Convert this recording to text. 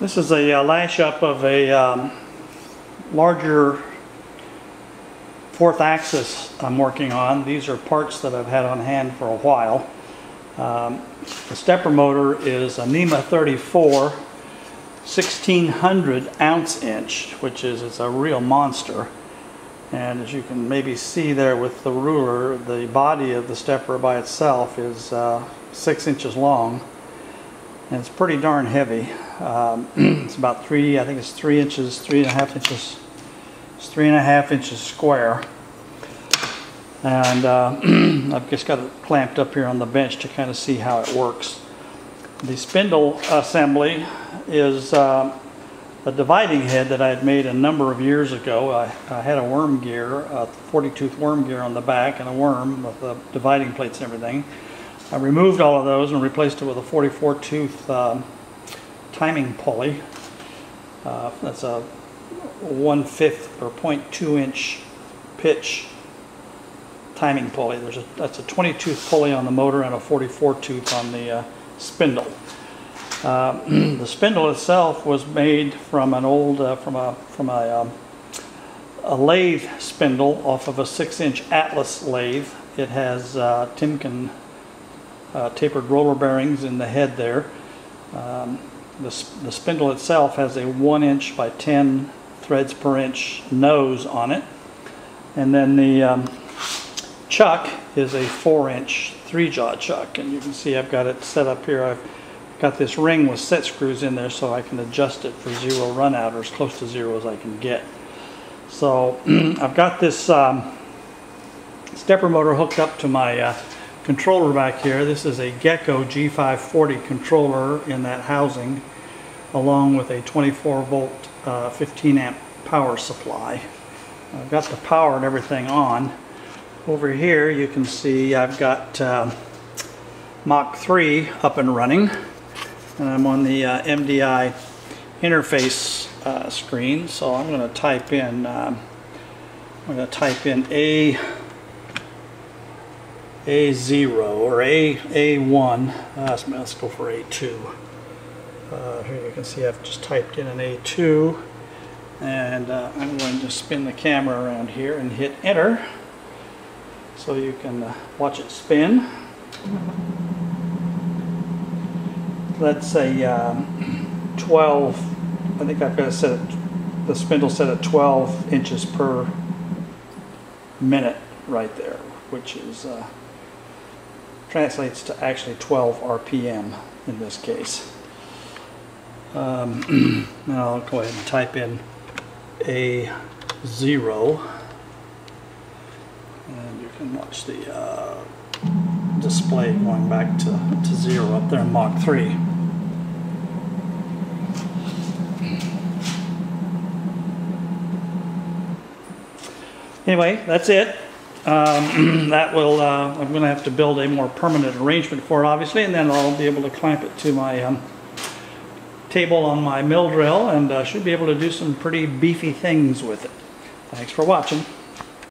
This is a uh, lash up of a um, larger fourth axis I'm working on. These are parts that I've had on hand for a while. Um, the stepper motor is a NEMA 34 1600 ounce inch, which is it's a real monster. And as you can maybe see there with the ruler, the body of the stepper by itself is uh, six inches long. And it's pretty darn heavy. Um, it's about three, I think it's three inches, three and a half inches, it's three and a half inches square. And uh, I've just got it clamped up here on the bench to kind of see how it works. The spindle assembly is uh, a dividing head that I had made a number of years ago. I, I had a worm gear, a 40 tooth worm gear on the back and a worm with the dividing plates and everything. I removed all of those and replaced it with a 44 tooth um, timing pulley. Uh, that's a 1 5th or 0.2 inch pitch timing pulley. There's a, that's a 20 tooth pulley on the motor and a 44 tooth on the uh, spindle. Uh, the spindle itself was made from an old, uh, from a, from a, um, a lathe spindle off of a six inch Atlas lathe. It has uh, Timken uh, tapered roller bearings in the head there. Um, the, the spindle itself has a one inch by 10 threads per inch nose on it. And then the um, chuck is a four inch three jaw chuck. And you can see I've got it set up here. I've got this ring with set screws in there so I can adjust it for zero run out or as close to zero as I can get. So I've got this um, stepper motor hooked up to my uh, controller back here. This is a Gecko G540 controller in that housing along with a 24 volt uh, 15 amp power supply. I've got the power and everything on. Over here you can see I've got uh, Mach 3 up and running and I'm on the uh, MDI interface uh, screen so I'm going to type in um, I'm going to type in A a0 or A, A1. Uh, let's go for A2. Uh, here you can see I've just typed in an A2 and uh, I'm going to spin the camera around here and hit enter so you can uh, watch it spin. That's a um, 12, I think I've got to set it, the spindle set at 12 inches per minute right there, which is uh, translates to actually 12 RPM in this case. Um, now I'll go ahead and type in a zero and you can watch the uh, display going back to, to zero up there in Mach 3. Anyway, that's it. Um, that will, uh, I'm going to have to build a more permanent arrangement for it, obviously, and then I'll be able to clamp it to my um, table on my mill drill and uh, should be able to do some pretty beefy things with it. Thanks for watching.